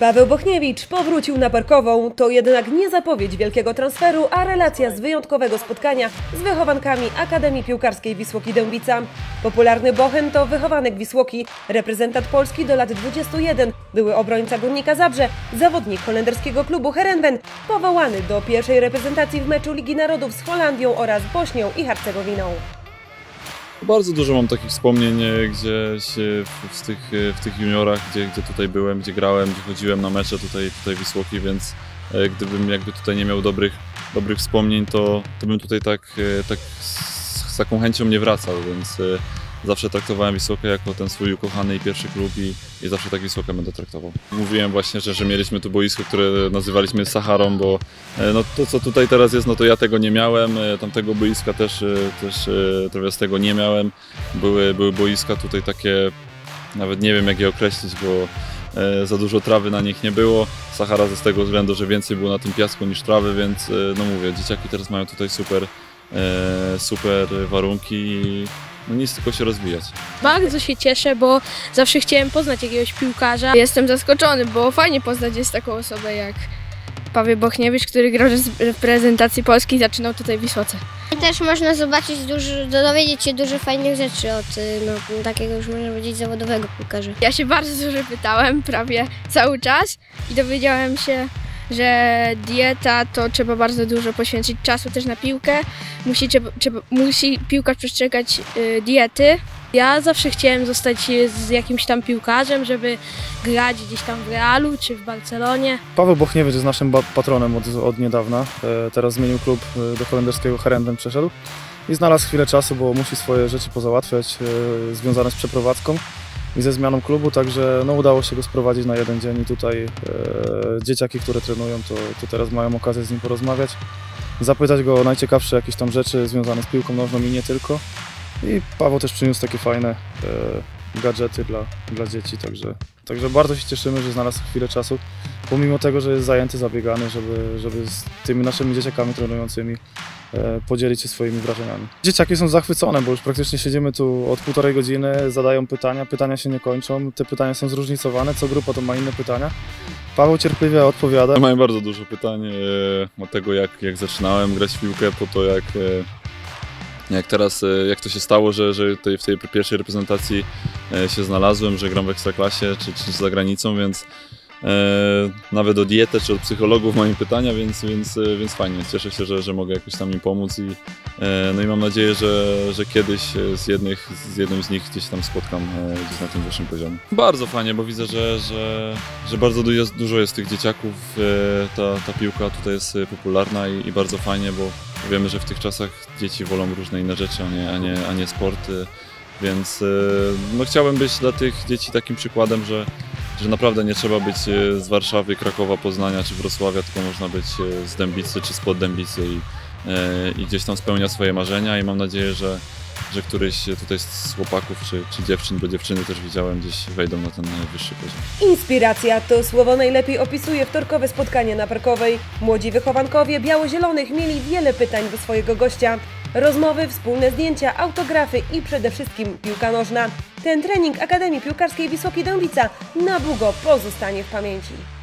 Paweł Bochniewicz powrócił na parkową. To jednak nie zapowiedź wielkiego transferu, a relacja z wyjątkowego spotkania z wychowankami Akademii Piłkarskiej Wisłoki Dębica. Popularny Bochen to wychowanek Wisłoki, reprezentant Polski do lat 21, były obrońca Górnika Zabrze, zawodnik holenderskiego klubu Herenven, powołany do pierwszej reprezentacji w meczu Ligi Narodów z Holandią oraz Bośnią i Hercegowiną. Bardzo dużo mam takich wspomnień gdzieś w, w, tych, e, w tych juniorach, gdzie, gdzie tutaj byłem, gdzie grałem, gdzie chodziłem na mecze tutaj, tutaj Wisłoki, więc e, gdybym jakby tutaj nie miał dobrych, dobrych wspomnień, to, to bym tutaj tak, e, tak z, z taką chęcią nie wracał, więc zawsze traktowałem Wisłokę jako ten swój ukochany i pierwszy klub i, i zawsze tak Wisłokę będę traktował. Mówiłem właśnie, że, że mieliśmy tu boisko, które nazywaliśmy Saharą, bo e, no to co tutaj teraz jest, no to ja tego nie miałem, e, tamtego boiska też, e, też trochę z tego nie miałem. Były, były boiska tutaj takie, nawet nie wiem jak je określić, bo za dużo trawy na nich nie było. Sahara z tego względu, że więcej było na tym piasku niż trawy, więc no mówię, dzieciaki teraz mają tutaj super, super warunki no nic tylko się rozwijać. Bardzo się cieszę, bo zawsze chciałem poznać jakiegoś piłkarza. Jestem zaskoczony, bo fajnie poznać jest taką osobę jak Paweł Bochniewicz, który grał w reprezentacji Polski i zaczynał tutaj w Wisłoce. I też można zobaczyć dużo, dowiedzieć się dużo fajnych rzeczy od y, no, takiego już można powiedzieć zawodowego piłkarza. Ja się bardzo dużo pytałem, prawie cały czas i dowiedziałem się, że dieta to trzeba bardzo dużo poświęcić czasu też na piłkę. Musi, trzeba, musi piłkarz przestrzegać y, diety. Ja zawsze chciałem zostać z jakimś tam piłkarzem, żeby grać gdzieś tam w Realu czy w Barcelonie. Paweł Bochniewicz jest naszym patronem od, od niedawna. E, teraz zmienił klub e, do holenderskiego Herenden przeszedł i znalazł chwilę czasu, bo musi swoje rzeczy pozałatwiać e, związane z przeprowadzką i ze zmianą klubu, także no, udało się go sprowadzić na jeden dzień i tutaj e, dzieciaki, które trenują, to, to teraz mają okazję z nim porozmawiać, zapytać go o najciekawsze jakieś tam rzeczy związane z piłką nożną i nie tylko. I Paweł też przyniósł takie fajne e, gadżety dla, dla dzieci, także, także bardzo się cieszymy, że znalazł chwilę czasu pomimo tego, że jest zajęty, zabiegany, żeby, żeby z tymi naszymi dzieciakami trenującymi podzielić się swoimi wrażeniami. Dzieciaki są zachwycone, bo już praktycznie siedzimy tu od półtorej godziny, zadają pytania, pytania się nie kończą, te pytania są zróżnicowane, co grupa to ma inne pytania. Paweł cierpliwie odpowiada. Mają bardzo dużo pytań e, od tego, jak, jak zaczynałem grać w piłkę, po to jak, e, jak teraz, e, jak to się stało, że, że tutaj w tej pierwszej reprezentacji e, się znalazłem, że gram w Ekstraklasie czy, czy za granicą, więc e, nawet o dietę czy od psychologów mają pytania, więc, więc, e, więc fajnie. Cieszę się, że, że mogę jakoś tam im pomóc i, e, no i mam nadzieję, że, że kiedyś e, z, jednych, z jednym z nich gdzieś tam spotkam e, gdzieś na tym wyższym poziomie. Bardzo fajnie, bo widzę, że, że, że bardzo dużo jest tych dzieciaków. e, Ta, ta piłka tutaj jest e, popularna i, i bardzo fajnie, bo wiemy, że w tych czasach dzieci wolą różne inne rzeczy, a nie, a nie, a nie sporty. Więc e, no, chciałem być dla tych dzieci takim przykładem, że, że naprawdę nie trzeba być e, z Warszawy, Krakowa, Poznania czy Wrocławia, tylko można być e, z Dębicy czy spod Dębicy i, e, i gdzieś tam spełnia swoje marzenia i mam nadzieję, że, że któryś tutaj z chłopaków czy, czy dziewczyn, bo dziewczyny też widziałem gdzieś wejdą na ten najwyższy poziom. Inspiracja to słowo najlepiej opisuje wtorkowe spotkanie na Parkowej. Młodzi wychowankowie biało-zielonych mieli wiele pytań do swojego gościa. Rozmowy, wspólne zdjęcia, autografy i przede wszystkim piłka nożna. Ten trening Akademii Piłkarskiej Wysokiej Dębica na długo pozostanie w pamięci.